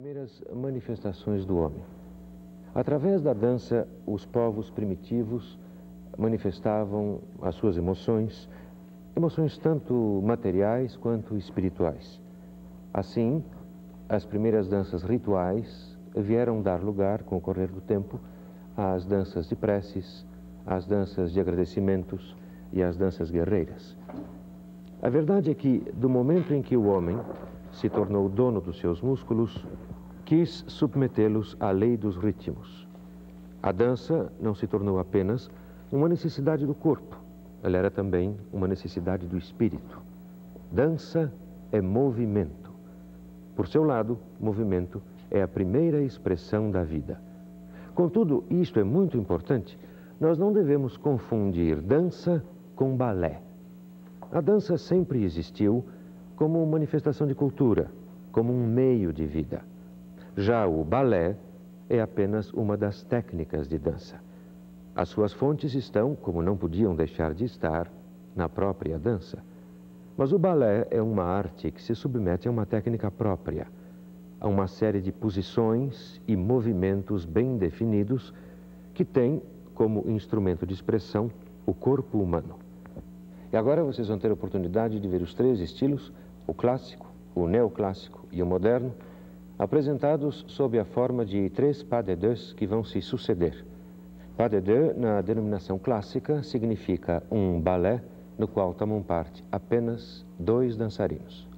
Primeiras manifestações do homem. Através da dança, os povos primitivos manifestavam as suas emoções, emoções tanto materiais quanto espirituais. Assim, as primeiras danças rituais vieram dar lugar, com o correr do tempo, às danças de preces, às danças de agradecimentos e às danças guerreiras. A verdade é que, do momento em que o homem se tornou dono dos seus músculos, quis submetê-los à lei dos ritmos. A dança não se tornou apenas uma necessidade do corpo, ela era também uma necessidade do espírito. Dança é movimento. Por seu lado, movimento é a primeira expressão da vida. Contudo, isto é muito importante, nós não devemos confundir dança com balé. A dança sempre existiu como manifestação de cultura, como um meio de vida. Já o balé é apenas uma das técnicas de dança. As suas fontes estão, como não podiam deixar de estar, na própria dança. Mas o balé é uma arte que se submete a uma técnica própria, a uma série de posições e movimentos bem definidos que tem como instrumento de expressão o corpo humano. E agora vocês vão ter a oportunidade de ver os três estilos, o clássico, o neoclássico e o moderno, apresentados sob a forma de três pas de deux que vão se suceder. Pas de deux, na denominação clássica, significa um balé no qual tomam parte apenas dois dançarinos.